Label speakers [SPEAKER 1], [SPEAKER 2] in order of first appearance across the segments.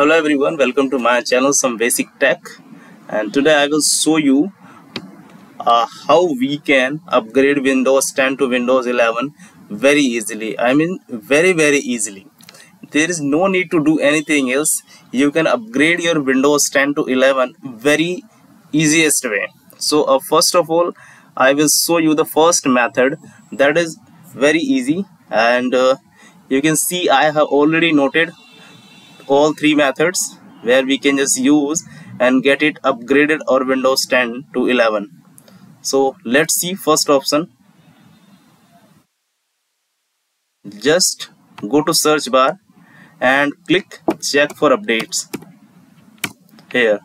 [SPEAKER 1] hello everyone welcome to my channel some basic tech. And today I will show you uh, how we can upgrade Windows 10 to Windows 11 very easily. I mean very very easily. There is no need to do anything else. You can upgrade your Windows 10 to 11 very easiest way. So uh, first of all I will show you the first method. That is very easy. And uh, you can see I have already noted all three methods where we can just use and get it upgraded or Windows 10 to 11 so let's see first option. Just go to search bar and click check for updates. Here.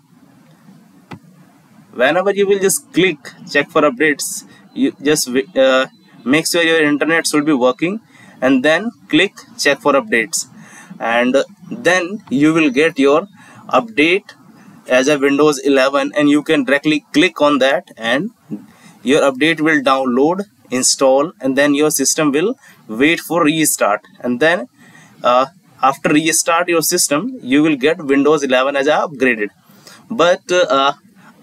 [SPEAKER 1] Whenever you will just click check for updates you just uh, make sure your internet should be working and then click check for updates and then you will get your update as a Windows 11 and you can directly click on that and your update will download install and then your system will wait for restart. And then uh, after restart your system you will get Windows 11 as upgraded. But uh,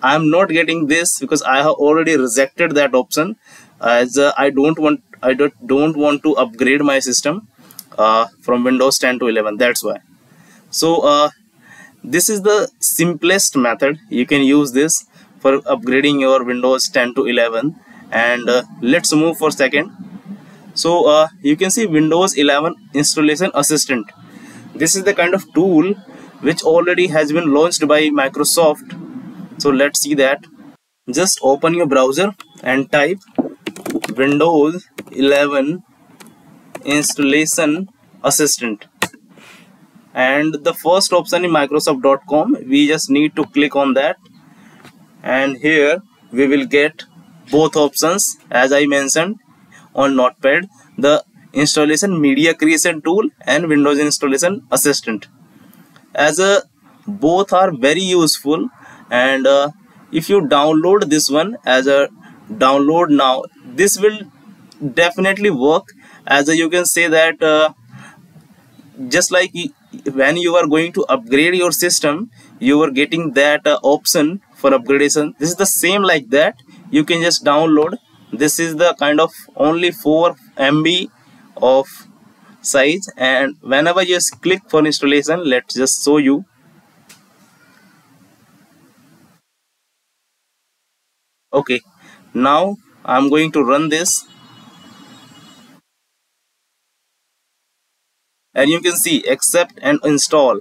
[SPEAKER 1] I'm not getting this because I have already rejected that option as uh, I don't want I don't, don't want to upgrade my system uh, from Windows 10 to 11 that's why. So uh, this is the simplest method. You can use this for upgrading your Windows 10 to 11 and uh, let's move for second. So uh, you can see Windows 11 installation assistant. This is the kind of tool which already has been launched by Microsoft. So let's see that. Just open your browser and type Windows 11 installation assistant. And the first option in microsoft.com we just need to click on that. And here we will get both options as i mentioned on notepad. The installation media creation tool and windows installation assistant. As a both are very useful. And uh, if you download this one as a download now this will definitely work as you can say that uh, just like when you are going to upgrade your system you are getting that uh, option for upgradation. This is the same like that. You can just download. This is the kind of only 4 MB of size. And whenever you just click for installation let's just show you. Okay. Now I'm going to run this and you can see accept and install.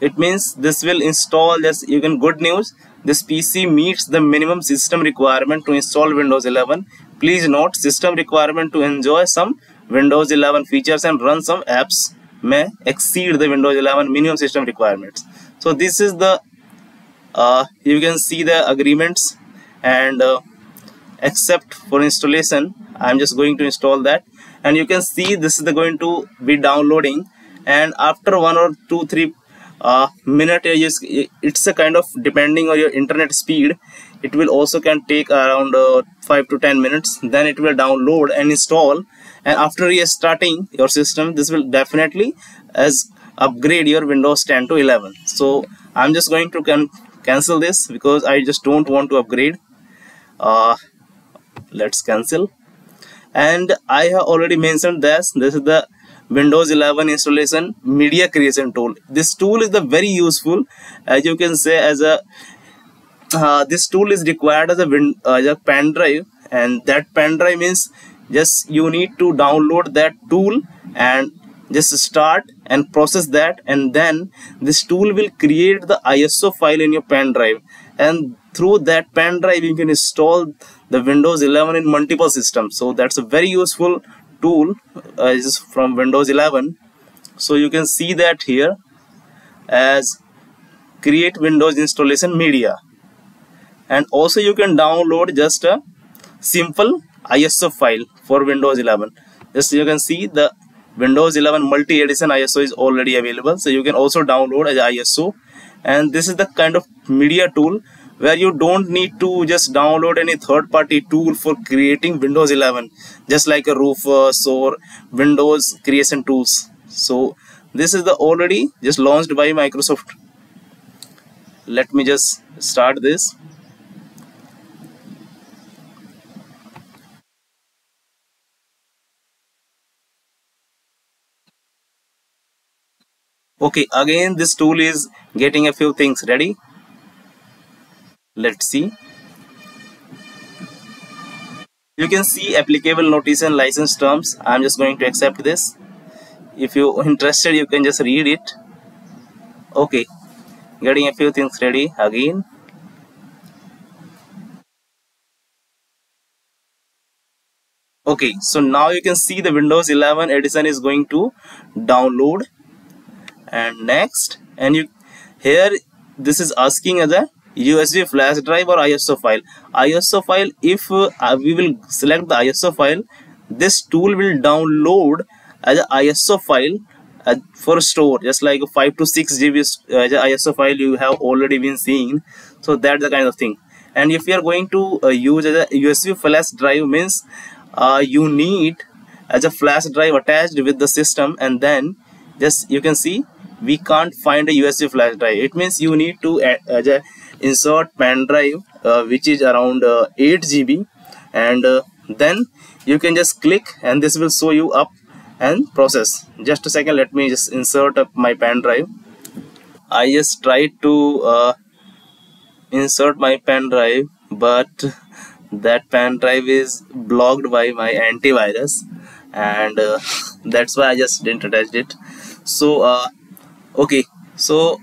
[SPEAKER 1] It means this will install just you can good news. This PC meets the minimum system requirement to install Windows 11 please note system requirement to enjoy some Windows 11 features and run some apps may exceed the Windows 11 minimum system requirements. So this is the uh, you can see the agreements and uh, accept for installation. I'm just going to install that and you can see this is going to be downloading. And after one or two three uh, minute it's a kind of depending on your internet speed it will also can take around uh, 5 to 10 minutes. Then it will download and install. And after restarting your system this will definitely as upgrade your windows 10 to 11 so i'm just going to can cancel this because i just don't want to upgrade. Uh, let's cancel and I have already mentioned this this is the Windows 11 installation media creation tool. This tool is the very useful as you can say as a uh, this tool is required as a, win, uh, as a pen drive. And that pen drive means just you need to download that tool and just start and process that. And then this tool will create the ISO file in your pen drive. And through that pen drive you can install the Windows 11 in multiple systems. So that's a very useful tool uh, is from Windows 11 so you can see that here as create Windows installation media. And also you can download just a simple ISO file for Windows 11 just you can see the Windows 11 multi-edition ISO is already available. So you can also download as ISO and this is the kind of media tool where you don't need to just download any third-party tool for creating Windows 11 just like a Rufus or Windows creation tools. So this is the already just launched by microsoft. Let me just start this. Okay again this tool is getting a few things. Ready let's see. You can see applicable notice and license terms. I'm just going to accept this. If you interested you can just read it. Okay. Getting a few things ready again. Okay. So now you can see the windows 11 edition is going to download. And next and you here this is asking as a USB flash drive or ISO file. ISO file if uh, we will select the ISO file this tool will download as a ISO file uh, for store. Just like 5 to 6 GB uh, ISO file you have already been seeing so that's the kind of thing. And if you are going to uh, use as a USB flash drive means uh, you need as a flash drive attached with the system and then just you can see we can't find a USB flash drive. It means you need to uh, insert pen drive uh, which is around uh, 8 GB and uh, then you can just click and this will show you up and process. Just a second let me just insert up my pen drive. I just tried to uh, insert my pen drive but that pen drive is blocked by my antivirus. And uh, that's why I just didn't attach it. So uh, okay. So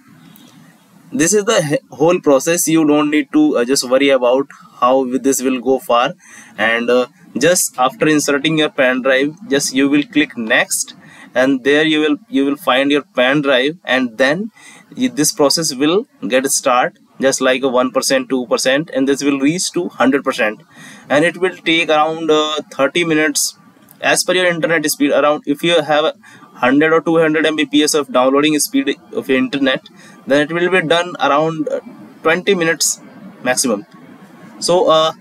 [SPEAKER 1] this is the whole process. You don't need to uh, just worry about how this will go far. And uh, just after inserting your pen drive just you will click next. And there you will you will find your pen drive. And then this process will get start just like a 1% 2% and this will reach to 100% and it will take around uh, 30 minutes. As per your internet speed around if you have 100 or 200 mbps of downloading speed of your internet then it will be done around uh, 20 minutes maximum. So uh,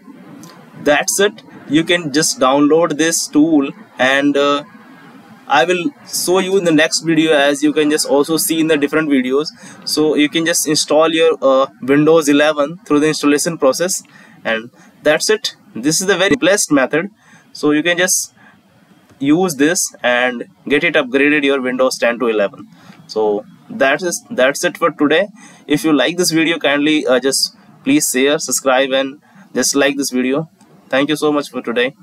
[SPEAKER 1] that's it. You can just download this tool and uh, I will show you in the next video as you can just also see in the different videos. So you can just install your uh, Windows 11 through the installation process and that's it. This is the very blessed method. So you can just use this and get it upgraded your windows 10 to 11 so that is that's it for today. If you like this video kindly uh, just please share subscribe and just like this video. Thank you so much for today